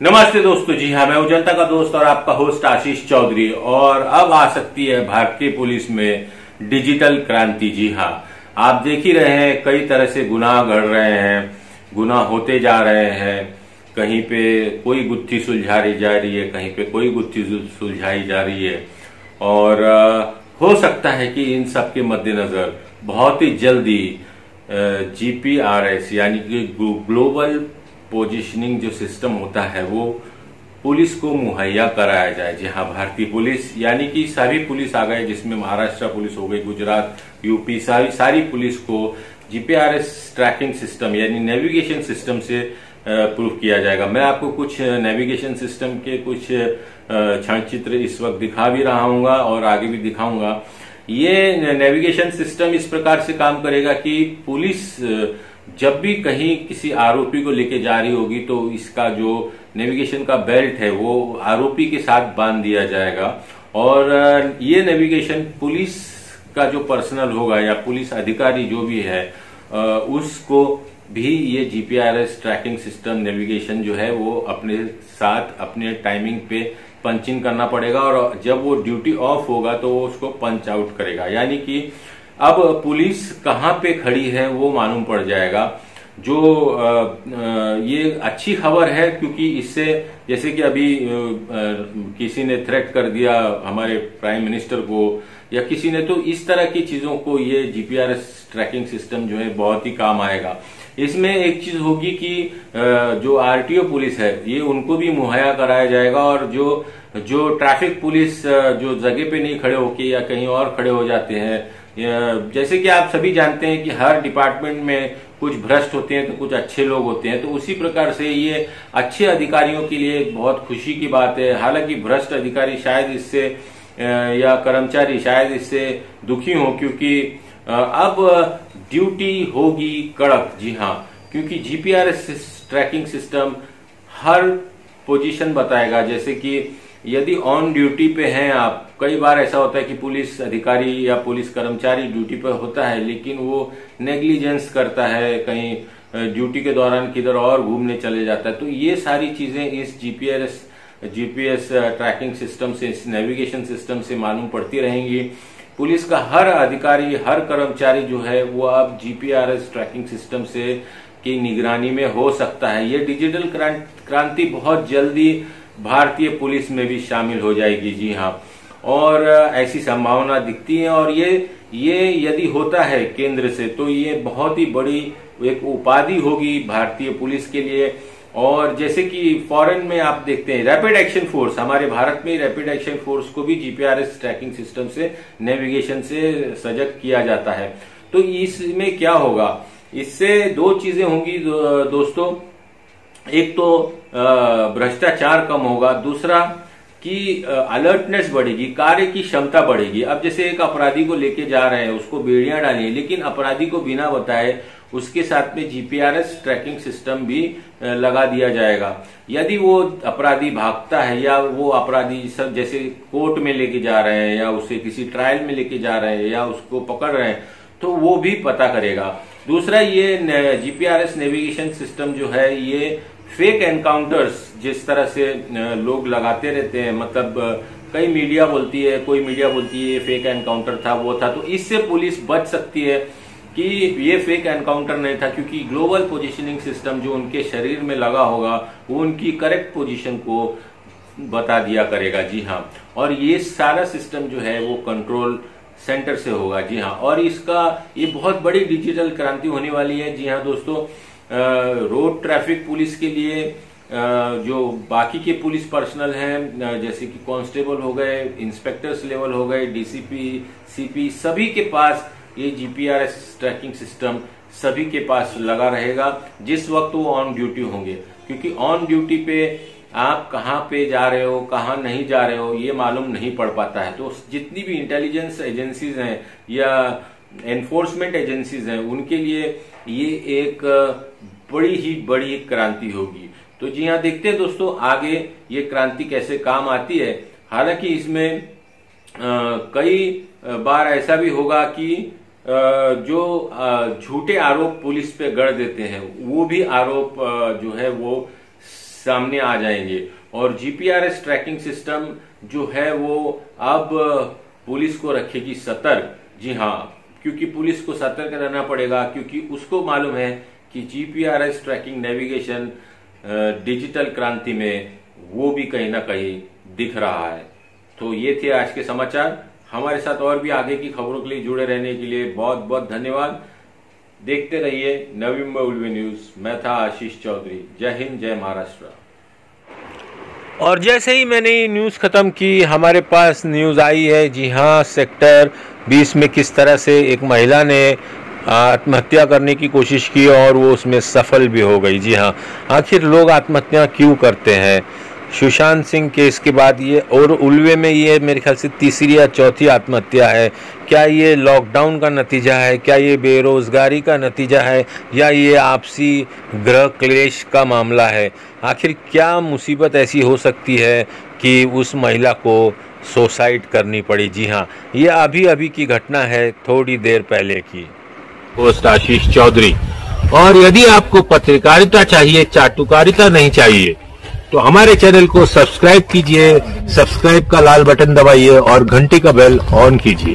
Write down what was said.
नमस्ते दोस्तों, जी हाँ मैं जनता का दोस्त और आपका होस्ट आशीष चौधरी। और अब आ सकती है भारतीय पुलिस में डिजिटल क्रांति। जी हाँ आप देख ही रहे हैं, कई तरह से गुनाह घड़ रहे हैं, गुनाह होते जा रहे हैं। कहीं पे कोई गुत्थी सुलझाई जा रही है, कहीं पे कोई गुत्थी सुलझाई जा रही है। और हो सकता है कि इन सब के मद्देनजर बहुत ही जल्दी जीपीआरएस यानी कि ग्लोबल पोजिशनिंग जो सिस्टम होता है, वो पुलिस को मुहैया कराया जाए। जी हाँ भारतीय पुलिस, यानी कि सारी पुलिस आ गए, जिसमें महाराष्ट्र पुलिस हो गई, गुजरात यूपी सारी सारी पुलिस को जीपीआरएस ट्रैकिंग सिस्टम यानी नेविगेशन सिस्टम से प्रूव किया जाएगा। मैं आपको कुछ नेविगेशन सिस्टम के कुछ क्षण चित्र इस वक्त दिखा भी रहा हूँ और आगे भी दिखाऊँगा। ये नेविगेशन सिस्टम इस प्रकार से काम करेगा कि पुलिस, जब भी कहीं किसी आरोपी को लेके जा रही होगी तो इसका जो नेविगेशन का बेल्ट है, वो आरोपी के साथ बाँध दिया जाएगा। और, ये नेविगेशन पुलिस का जो पर्सनल होगा या पुलिस अधिकारी जो भी है उसको भी ये जीपीआरएस ट्रैकिंग सिस्टम नेविगेशन जो है, वो अपने साथ, अपने टाइमिंग पे पंच इन करना पड़ेगा और जब वो ड्यूटी ऑफ़ होगा तो वो उसको पंच आउट करेगा। यानी कि अब पुलिस कहाँ पे खड़ी है वो मालूम पड़ जाएगा। जो ये अच्छी खबर है क्योंकि इससे जैसे कि अभी किसी ने थ्रेट कर दिया हमारे प्राइम मिनिस्टर को या किसी ने तो इस तरह की चीज़ों को ये जीपीआरएस ट्रैकिंग सिस्टम जो है बहुत ही काम आएगा। इसमें एक चीज़ होगी कि जो आरटीओ पुलिस है, ये उनको भी मुहैया कराया जाएगा और जो जो ट्रैफ़िक पुलिस जो जगह पे नहीं खड़े होके या कहीं और खड़े हो जाते हैं जैसे कि आप सभी जानते हैं कि हर डिपार्टमेंट में कुछ भ्रष्ट होते हैं तो कुछ अच्छे लोग होते हैं तो उसी प्रकार से ये अच्छे अधिकारियों के लिए बहुत खुशी की बात है। हालाँकि भ्रष्ट अधिकारी शायद इससे या कर्मचारी शायद इससे दुखी हो, क्योंकि अब ड्यूटी होगी कड़क। जी हाँ क्योंकि जीपीआरएस ट्रैकिंग सिस्टम हर पोजीशन बताएगा। जैसे कि यदि ऑन ड्यूटी पे हैं आप, कई बार ऐसा होता है कि पुलिस अधिकारी या पुलिस कर्मचारी ड्यूटी पर होता है, लेकिन वो नेग्लिजेंस करता है, कहीं ड्यूटी के दौरान किधर और घूमने चले जाता है। तो ये सारी चीज़ें इस जीपीएस जीपीएस ट्रैकिंग सिस्टम से, इस नेविगेशन सिस्टम से मालूम पड़ती रहेंगी। पुलिस का हर अधिकारी, हर कर्मचारी जो है, वो अब जीपीआरएस ट्रैकिंग सिस्टम से की निगरानी में हो सकता है। ये डिजिटल क्रांति बहुत जल्दी भारतीय पुलिस में भी शामिल हो जाएगी। जी हाँ। और, ऐसी संभावना दिखती है और ये ये यदि होता है केंद्र से तो ये बहुत ही बड़ी एक उपाधि होगी भारतीय पुलिस के लिए। और जैसे कि फॉरेन में आप देखते हैं रैपिड एक्शन फोर्स हमारे भारत में रैपिड एक्शन फोर्स को भी जीपीआरएस ट्रैकिंग सिस्टम से नेविगेशन से सजग किया जाता है। तो इसमें क्या होगा? इससे दो चीज़ें होंगी दो, दोस्तों। एक तो भ्रष्टाचार कम होगा। दूसरा कि अलर्टनेस बढ़ेगी कार्य की क्षमता बढ़ेगी। अब जैसे एक अपराधी को लेके जा रहे हैं उसको बेड़ियाँ डाली लेकिन अपराधी को बिना बताए उसके साथ में जीपीआरएस ट्रैकिंग सिस्टम भी लगा दिया जाएगा। यदि वो अपराधी भागता है या वो अपराधी सब जैसे कोर्ट में लेके जा रहे हैं या उसे किसी ट्रायल में लेके जा रहे हैं या उसको पकड़ रहे हैं तो वो भी पता करेगा। दूसरा, ये जीपीआरएस नेविगेशन सिस्टम जो है, ये फेक एनकाउंटर्स जिस तरह से लोग लगाते रहते हैं मतलब कई मीडिया बोलती है, कोई मीडिया बोलती है, ये फेक एनकाउंटर था, वो था। तो इससे पुलिस बच सकती है। कि ये फेक एनकाउंटर नहीं था, क्योंकि ग्लोबल पोजीशनिंग सिस्टम जो उनके शरीर में लगा होगा, वो उनकी करेक्ट पोजीशन को बता दिया करेगा। जी हाँ। और ये सारा सिस्टम जो है, वो कंट्रोल सेंटर से होगा। जी हाँ। और इसका, ये बहुत बड़ी डिजिटल क्रांति होने वाली है। जी हाँ दोस्तों रोड ट्रैफ़िक पुलिस के लिए जो बाकी के पुलिस पर्सनल हैं जैसे कि कांस्टेबल हो गए इंस्पेक्टर्स लेवल हो गए डीसीपी सीपी सभी के पास ये जीपीआरएस ट्रैकिंग सिस्टम सभी के पास लगा रहेगा। जिस वक्त वो ऑन ड्यूटी होंगे क्योंकि ऑन ड्यूटी पे आप कहाँ पे जा रहे हो कहाँ नहीं जा रहे हो ये मालूम नहीं पड़ पाता है। तो जितनी भी इंटेलिजेंस एजेंसीज हैं या एनफोर्समेंट एजेंसीज हैं उनके लिए ये एक बड़ी ही बड़ी क्रांति होगी। तो जी हाँ देखते हैं दोस्तों आगे ये क्रांति कैसे काम आती है। हालाँकि इसमें आ, कई बार ऐसा भी होगा कि जो झूठे आरोप पुलिस पे गढ़ देते हैं, वो भी आरोप जो है वो सामने आ जाएँगे। और जीपीआरएस ट्रैकिंग सिस्टम जो है वो अब पुलिस को रखेगी सतर्क। जी हाँ क्योंकि पुलिस को सतर्क रहना पड़ेगा, क्योंकि उसको मालूम है कि जीपीआरएस ट्रैकिंग नेविगेशन डिजिटल क्रांति में वो भी कहीं ना कहीं दिख रहा है। तो ये थे आज के समाचार। हमारे साथ और भी आगे की खबरों के लिए जुड़े रहने के लिए बहुत बहुत धन्यवाद। देखते रहिए नवी मुंबई न्यूज़। मैं था आशीष चौधरी। जय हिंद, जय महाराष्ट्र। और जैसे ही मैंने ये न्यूज़ ख़त्म की, हमारे पास न्यूज़ आई है, जी हाँ सेक्टर 20 में किस तरह से एक महिला ने आत्महत्या करने की कोशिश की और वो उसमें सफल भी हो गई। जी हाँ आखिर लोग आत्महत्या क्यों करते हैं? सुशांत सिंह केस के बाद ये और उल्वे में ये मेरे ख्याल से तीसरी या चौथी आत्महत्या है। क्या ये लॉकडाउन का नतीजा है? क्या ये बेरोज़गारी का नतीजा है? या ये आपसी ग्रह क्लेश का मामला है? आखिर क्या मुसीबत ऐसी हो सकती है कि उस महिला को सुसाइड करनी पड़ी? जी हाँ ये अभी अभी की घटना है थोड़ी देर पहले की। पोस्ट आशीष चौधरी, और यदि आपको पत्रकारिता चाहिए, चाटुकारिता नहीं चाहिए तो हमारे चैनल को सब्सक्राइब कीजिए, सब्सक्राइब का लाल बटन दबाइए और घंटी का बेल ऑन कीजिए।